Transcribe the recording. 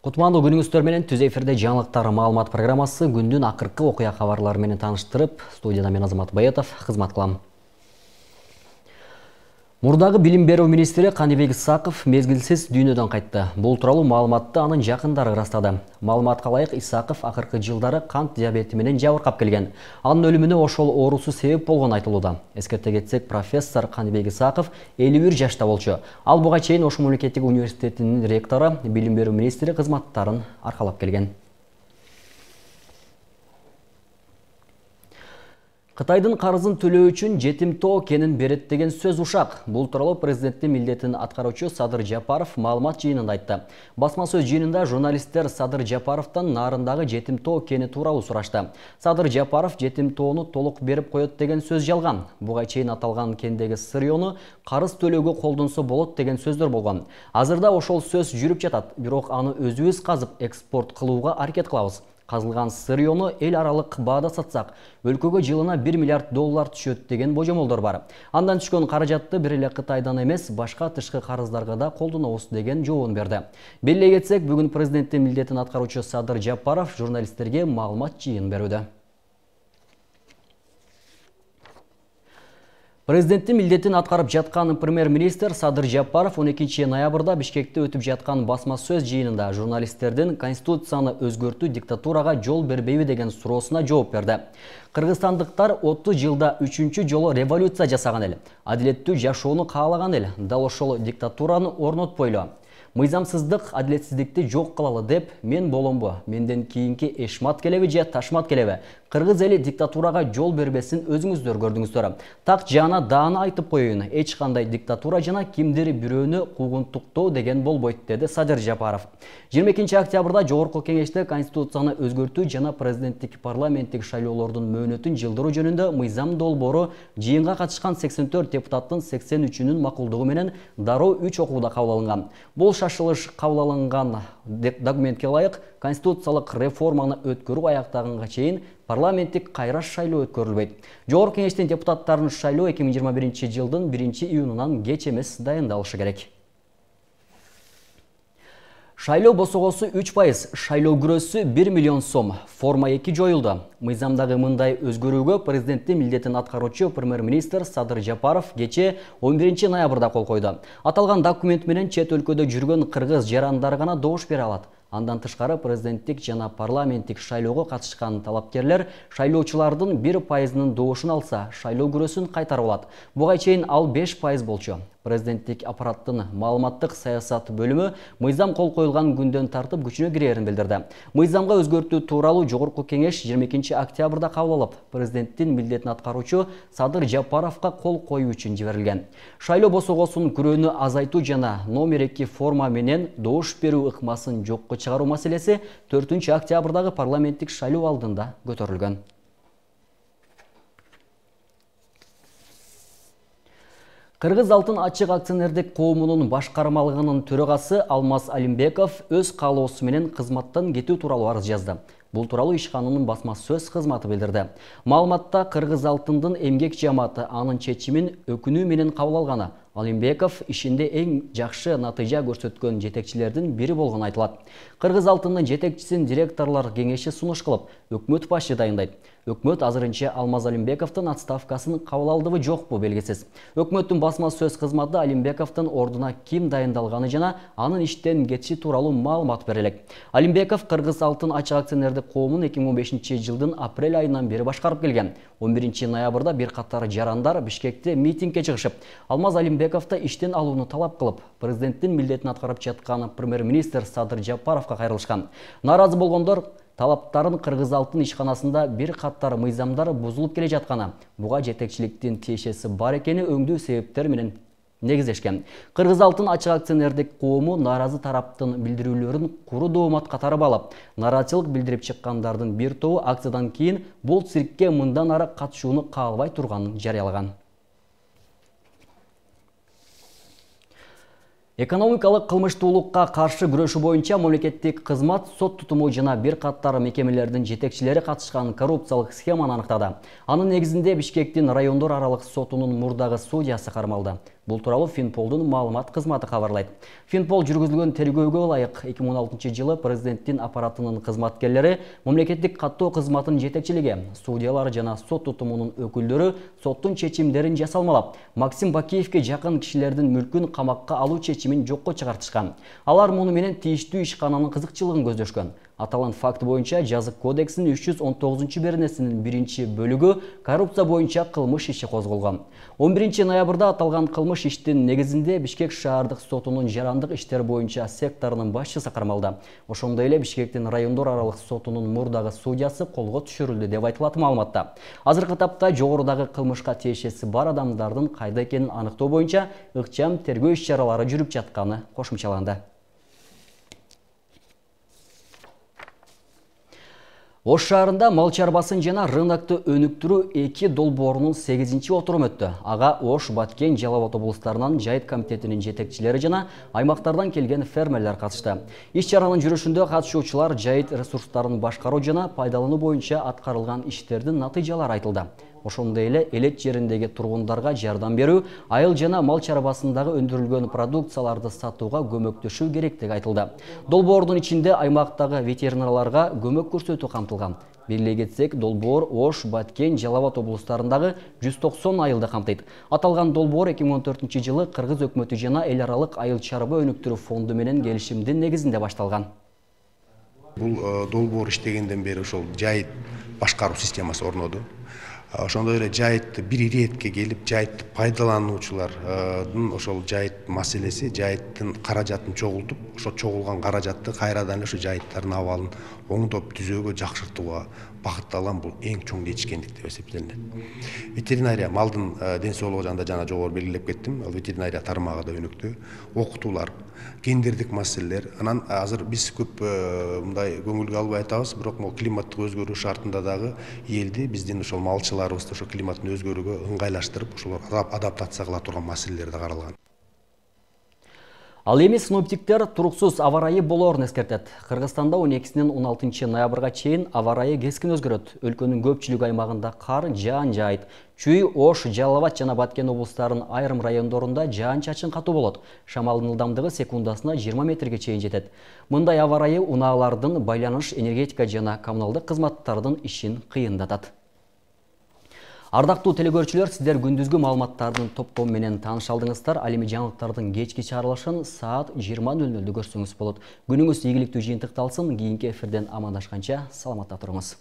Кутмандуу күнүңүздөр менен түз эфирде жаңылыктар маалымат программасы күндүн акыркы окуя кабарлары менен тааныштырып, студияда мен Азамат Баятов кызмат кылам. Мурдагы билим берүү министри Каныбек Исаков мезгилсиз дүйнөдөн кайтты. Бул тууралуу маалыматты анын жакындары ырастады. Маалыматка ылайык Исаков акыркы жылдары кант диабети менен келген. Анын өлүмүнө ошол оорусу себеп болгону айтылууда. Эскерте кетсек, профессор Каныбек Исаков 51 жашта болчу. Ал буга чейин Ош мамлекеттик университетинин ректору, билим берүү министри кызматтарын аркалап келген. Қытайдың қарызын төлөө үчүн жетим тоо кенин берет деген сөз ушак. Бул тууралуу президенттин милдетин аткаруучу Садыр Жапаров маалымат жыйынында айтты. Басма сөз жыйынында журналисттер Садыр Жапаровтан нарындагы жетим тоо кени тууралуу сурашты. Садыр Жапаров жетим тоону толук берип коет деген сөз жалган. Буга чейин аталган кендеги сырьону карыз төлөөгө колдонсо болот деген сөздөр болгон. Азырда ошол сөз жүрүп жатат, бирок аны өзүбүз казып экспорт кылууга аракет кылабыз. Қазылған сырьону эл аралык баада сатсак, өлкөгө жылына 1 миллиард доллар түшөт деген божомолдор бар. Андан түшкөн каражатты бир эле Кытайдан эмес, башка тышкы карыздарга да колдонобуз деген жообун берди. Белгилей кетсек, бүгүн президенттин милдетин аткаруучу Садыр Жапаров журналисттерге маалымат жыйын берүүдө. Президенттің милдетин аткарып жатқан премьер-министр Садыр Жапаров 12 ноябрда Бишкекте өтүп жатқан басма сөз жыйынында журналисттердин конституцияны өзгөртүү диктатурага жол бербейби деген суроосуна жооп берди. Кыргызстандыктар 30 жылда 3 жолу революция жасаган эл, адилеттүү жашоону каалаган эл, дал ошол диктатураны орнотпойлу. Мыйзамсыздык адилетсиздикти жок кылалы деп мен боломбу. Менден кийинки эшмат келеби же ташмат келеби кыргыз эли диктатурага жол бербесин өзүңүздөр көрдүңүздөр так жана дааны айтып коеюн эч кандай диктатура жана кимдир бирөөнү куугунтуктоо деген болбойт деди садыр жапаров. Жыйырма экинчи октябрда жогорку кеңеште конституцияны өзгөртүү жана президенттик парламенттик шайлоолордун мөөнөтүн жылдыруу жөнүндө мыйзам долбоору жыйынга катышкан сексен төрт депутаттын сексен үчүнүн макулдугу менен дароо үч окууда кабыл алынган. Бул шашылыш кабыл алынган документке ылайык конституциялык реформаны өткөрүү аяктаганга чейин парламенттик кайра шайлоо өткөрүлбөйт жогорку кеңештин депутаттарын шайлоо эки миң жыйырма биринчи жылдын биринчи июнунан кеч эмес дайындалышы керек Шайлоо босогосу 3 пайыз, шайлоо күрөсү 1 миллион сом, форма 2 жоюлду. Мыйзамдагы мындай өзгөрүүгө президенттин милдетин аткаруучу премьер-министр Садыр Жапаров кече 11 ноябрда кол койду. Аталган документ менен чет өлкөдө жүргөн кыргыз жарандары гана добуш бере алат. Андан тышкары президенттик жана парламенттик шайлоого катышкан талапкерлер шайлоочулардын 1 пайызынын добушун алса, шайлоо күрөсүн кайтарып алат. Буга чейин ал 5 пайыз болчу. Президенттик аппараттын маалыматтык саясат бөлүмү мыйзам кол коюлган күндөн тартып күчүнө кирерин билдирди. Мыйзамга өзгөртүү тууралуу жогорку кеңеш жыйырма экинчи октябрда кабыл алып президенттин милдетин аткаруучу садыр жапаровго кол коюу үчүн жиберилген. Шайлоо босогосун күрөөнү азайтуу жана номер эки форма менен добуш берүү ыкмасын жокко чыгаруу маселеси төртүнчү октябрдагы парламенттик шайлоо алдында көтөрүлгөн Кыргыз алтын ачык акционердик коомунун башкармалыгынын төрагасы Алмаз Алимбеков өз каалоосу менен кызматтан кетүү тууралуу арыз жазды. Бул тууралуу ишканынын басма сөз кызматы билдирди. Маалыматта Кыргыз алтындын эмгек жамааты анын чечимин өкүнүү менен кабыл алганы, Алимбеков ишинде эң жакшы натыйжа көрсөткөн жетекчилердин бири болгону айтылат. Кыргыз алтынын жетекчисин директорлор кеңеши сунуш кылып, өкмөт башы дайындайт. Өкмөт азырынча Алмаз Алимбековдун отставкасын кабыл алдыбы жокпу белгисиз. Өкмөттүн басма сөз кызматы Алимбековдун ордуна ким дайындалганы жана анын иштен кетиши тууралуу маалымат берелек. Алимбеков Кыргыз алтын ачык акционердик коомун 2015 жылдын апрель айынан бери башкарып келген. 11 ноябрда бир катар жарандар Бишкекте митингге чыгышып, Алмаз Алимбековду иштен алууну талап кылып, президенттин милдетин аткарып жаткан премьер-министр Садыр Жапаровго кайрылышкан. Наразы болгондор талаптарын кыргыз алтын ишканасында бир каттар мыйзамдар бузулуп келе жатканы, буга жетекчиликтин тиешеси бар экени өңдүү себептер менен негизлешкен. Кыргыз алтын ачык акционердик коому нааразы тараптын билдирүүлөрүн куру доомат катары алып, нааразычылык билдирип чыккандардын бир тобу акциядан кийин бул циркке мындан ары катышууну каалбай турганын жарыялаган. Экономикалық қылмыштуулыққа қаршы күрөшүү боюнча мемлекеттик кызмат сот тутуму жана бир каттар мекемелердин жетекчилери катышкан коррупциялык схеманы аныктады. Анын негизинде Бишкектин райондор аралык сотунун мурдагы судьясы кармалды. Бул тууралуу Финполдун маалымат кызматы кабарлайт. Финпол жүргүзүлгөн тергөөгө ылайык 2016 жылы президенттин аппаратынын кызматкерлери мамлекеттик каттоо кызматынын жетекчилиги, судьялар жана сот тутумунун өкүлдөрү соттун чечимдерин жасалмалап, Максим Бакиевке жакын кишилердин мүлкүн камакка алуу чечимин жокко чыгартышкан. Алар муну менен тийиштүү ишкананын кызыкчылыгын көздөшкөн. Аталган факт боюнча жазык кодексинин 319 беренесинин биринчи бөлүгү коррупция боюнча кылмыш иши козголгон. 11 ноябрда аталган кылмыш иштин негизинде Бишкек шаардык сотунун жарандык иштер боюнча секторунун башчысы кармалды. Ошондой эле Бишкектин райондор аралык сотунун мурдагы судьясы колго түшүрүлдү деп айтылат маалыматта. Азыркы тапта жогорудагы кылмышка тиешеси бар адамдардын кайда экенин аныктоо боюнча ыкчам тергөө иш чаралары жүрүп жатканы кошумчаланды. Ош шаарында мал чарбасын жана рынокты өнүктүрүү эки долбоорунун 8 отурум өттү. Ага Ош, Баткен, Жалал Абад облустарынан жайыт комитетинин жетекчилери жана аймактардан келген фермерлер катышты. Иш чаранын жүрүшүндө катышуучулар жайыт ресурстарын башкаруу жана пайдалануу боюнча аткарылган иштердин натыйжалары айтылды ошондой эле элет жериндеги тургундарга жардам берүү айыл жана мал чарбасындагы өндүрүлгөн продукцияларды сатууга көмөктөшүү керектиги айтылды. Долбоордун ичинде аймактагы ветеринарларга көмөк көрсөтүү камтылган. Белгилей кетсек долбоор ош баткен жалал абад облустарындагы жүз токсон айылды камтыйт. Аталган долбоор эки миң он төртүнчү жылы кыргыз өкмөтү жана эл аралык айыл чарба өнүктүрүү фонду менен келишимдин негизинде башталган. Бул э, долбоор иштегенден бери ошол жайыт башкаруу системасы орноду. Ошондой эле жайытты бир иретке келип жайытты пайдалануучулардын ошол жайыт маселеси жайыттын каражатын чогултуп ошол чогулган каражатты кайрадан эле ушу жайыттардын абалын оңдоп түзөөгө жакшыртууга багытталган бул эң чоң жетишкендик деп эсептелинет. Ветеринария малдын ден соолугу жагында жана жогору белгилеп кеттим. Ал ветеринария тармагы да өнүктү окутуулар гендердик маселелер. Анан азыр биз көп мындай көңүлгө албай атабыз. Бирок могу климаттык өзгөрүү шартында дагы элди биздин ошол малчыларыбызды ошо климаттын өзгөрүүгө ыңгайлаштырып ошолор адаптация кыла турган маселелер да каралган Ал эми синоптиктер туруксуз аба ырайы болоорун эскертет. Кыргызстанда 12-синен 16 ноябрга чейин аба ырайы кескин өзгөрөт. Өлкөнүн көпчүлүк аймагында кар жаан жаайт. Чүй, Ош, Жалал Абад жана Баткен облустарынын айрым райондорунда жаан чачын катуу болот. Шамалдын ылдамдыгы секундасына 20 метрге чейин жетет. Мындай аба ырайы унаалардын байланыш, энергетика жана коммуналдык кызматтардын ишин кыйындатат. Ардактуу телекөрүүчүлөр, сиздер күндүзгү маалыматтардын топтому менен тааныш алдыңыздар. Ал эми жаңылыктардын кечки саат 20:00 көрсөңүз болот. Күнүңүз ийгиликтүү жыйынтыкталсын. Кийинки эфирден амандашканча саламатта туруңуз.